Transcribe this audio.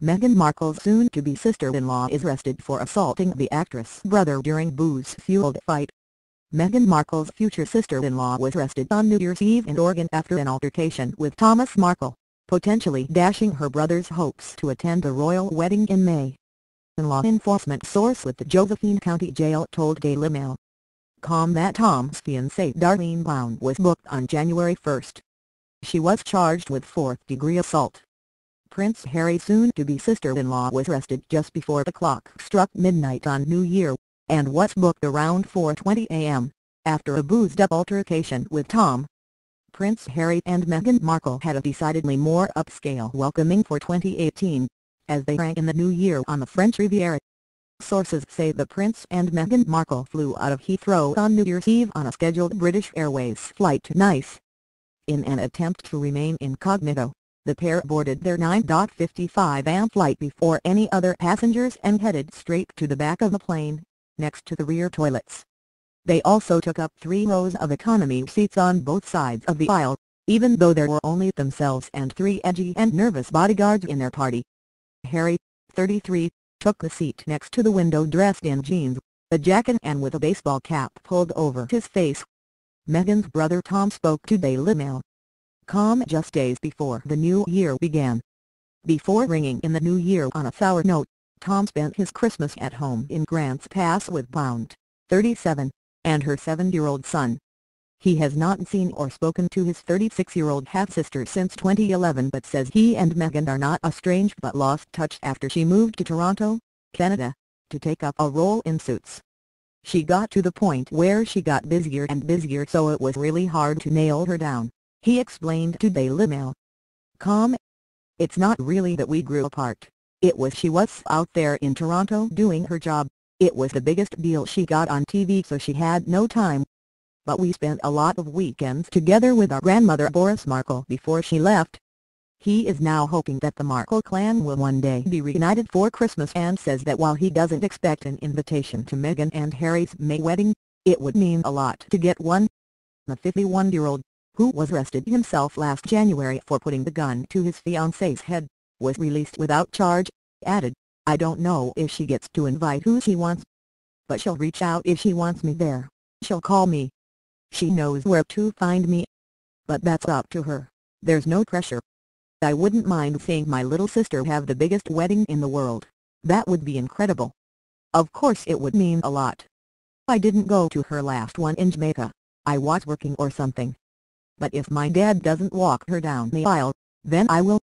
Meghan Markle's soon-to-be sister-in-law is arrested for assaulting the actress' brother during booze-fueled fight. Meghan Markle's future sister-in-law was arrested on New Year's Eve in Oregon after an altercation with Thomas Markle, potentially dashing her brother's hopes to attend the royal wedding in May. A law enforcement source with the Josephine County Jail told Daily Mail. Com that Tom's fiancée Darlene Blount was booked on January 1. She was charged with fourth-degree assault. Prince Harry's soon-to-be sister-in-law was arrested just before the clock struck midnight on New Year and was booked around 4.20 a.m., after a boozed-up altercation with Tom. Prince Harry and Meghan Markle had a decidedly more upscale welcoming for 2018, as they rang in the new year on the French Riviera. Sources say the Prince and Meghan Markle flew out of Heathrow on New Year's Eve on a scheduled British Airways flight to Nice. In an attempt to remain incognito, the pair boarded their 9.55 am flight before any other passengers and headed straight to the back of the plane next to the rear toilets. They also took up three rows of economy seats on both sides of the aisle, even though there were only themselves and three edgy and nervous bodyguards in their party. Harry, 33, took the seat next to the window dressed in jeans, a jacket and with a baseball cap pulled over his face. Meghan's brother Tom spoke to Daily Mail. Com just days before the new year began. Before ringing in the new year on a sour note, Tom spent his Christmas at home in Grants Pass with Blount, 37, and her 7-year-old son. He has not seen or spoken to his 36-year-old half-sister since 2011 but says he and Meghan are not estranged but lost touch after she moved to Toronto, Canada, to take up a role in Suits. She got to the point where she got busier and busier so it was really hard to nail her down, he explained to Daily Mail. Com. It's not really that we grew apart. It was she was out there in Toronto doing her job, it was the biggest deal she got on TV so she had no time. But we spent a lot of weekends together with our grandmother Doris Markle before she left. He is now hoping that the Markle clan will one day be reunited for Christmas and says that while he doesn't expect an invitation to Meghan and Harry's May wedding, it would mean a lot to get one. The 51-year-old, who was arrested himself last January for putting the gun to his fiancée's head, was released without charge, added, I don't know if she gets to invite who she wants. But she'll reach out if she wants me there. She'll call me. She knows where to find me. But that's up to her. There's no pressure. I wouldn't mind seeing my little sister have the biggest wedding in the world. That would be incredible. Of course it would mean a lot. I didn't go to her last one in Jamaica. I was working or something. But if my dad doesn't walk her down the aisle, then I will.